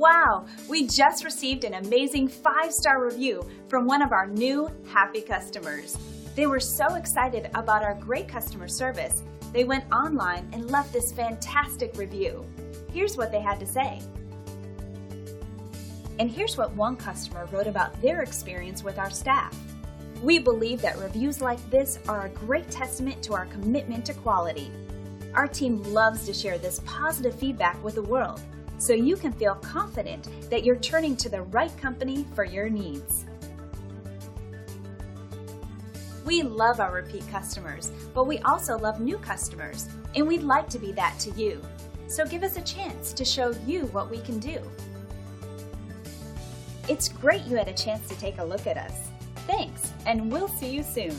Wow, we just received an amazing five star review from one of our new happy customers. They were so excited about our great customer service, they went online and left this fantastic review. Here's what they had to say. And here's what one customer wrote about their experience with our staff. We believe that reviews like this are a great testament to our commitment to quality. Our team loves to share this positive feedback with the world so you can feel confident that you're turning to the right company for your needs. We love our repeat customers, but we also love new customers, and we'd like to be that to you. So give us a chance to show you what we can do. It's great you had a chance to take a look at us. Thanks, and we'll see you soon.